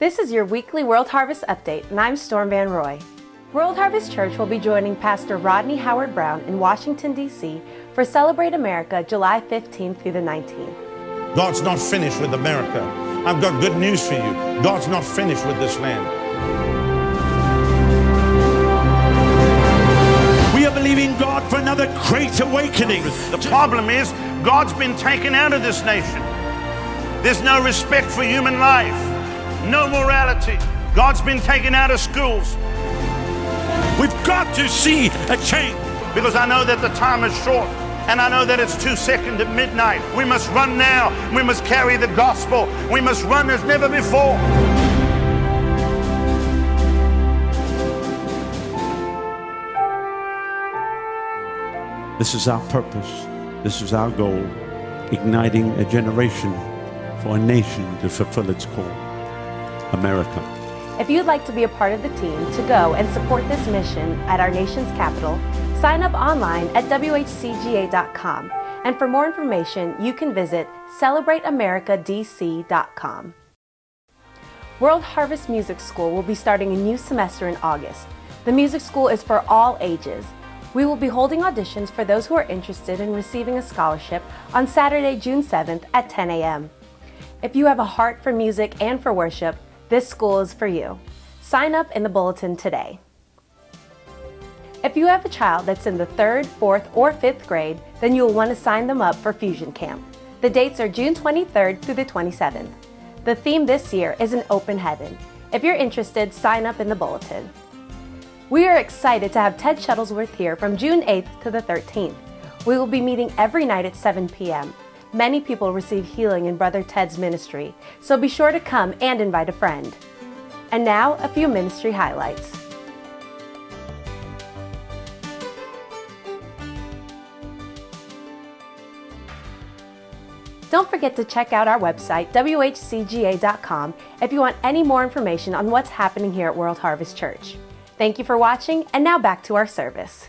This is your weekly World Harvest update, and I'm Storm Van Roy. World Harvest Church will be joining Pastor Rodney Howard-Browne in Washington, D.C. for Celebrate America July 15th through the 19th. God's not finished with America. I've got good news for you. God's not finished with this land. We are believing God for another great awakening. The problem is, God's been taken out of this nation. There's no respect for human life, no morality. God's been taken out of schools. We've got to see a change. Because I know that the time is short. And I know that it's two seconds at midnight. We must run now. We must carry the gospel. We must run as never before. This is our purpose. This is our goal. Igniting a generation for a nation to fulfill its call. America. If you'd like to be a part of the team to go and support this mission at our nation's capital, sign up online at WHCGA.com. And for more information, you can visit CelebrateAmericaDC.com. World Harvest Music School will be starting a new semester in August. The music school is for all ages. We will be holding auditions for those who are interested in receiving a scholarship on Saturday, June 7th at 10 a.m. If you have a heart for music and for worship, this school is for you. Sign up in the bulletin today. If you have a child that's in the third, fourth, or fifth grade, then you will want to sign them up for Fusion Camp. The dates are June 23rd through the 27th. The theme this year is an open heaven. If you're interested, sign up in the bulletin. We are excited to have Ted Shuttlesworth here from June 8th to the 13th. We will be meeting every night at 7 p.m. Many people receive healing in Brother Ted's ministry, so be sure to come and invite a friend. And now, a few ministry highlights. Don't forget to check out our website, WHCGA.com, if you want any more information on what's happening here at World Harvest Church. Thank you for watching, and now back to our service.